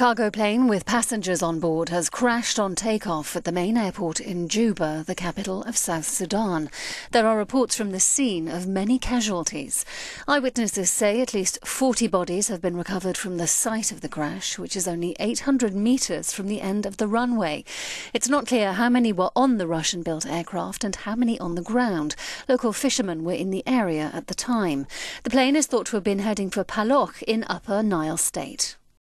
cargo plane with passengers on board has crashed on takeoff at the main airport in Juba, the capital of South Sudan. There are reports from the scene of many casualties. Eyewitnesses say at least 40 bodies have been recovered from the site of the crash, which is only 800 metres from the end of the runway. It's not clear how many were on the Russian built aircraft and how many on the ground. Local fishermen were in the area at the time. The plane is thought to have been heading for Paloch in Upper Nile State.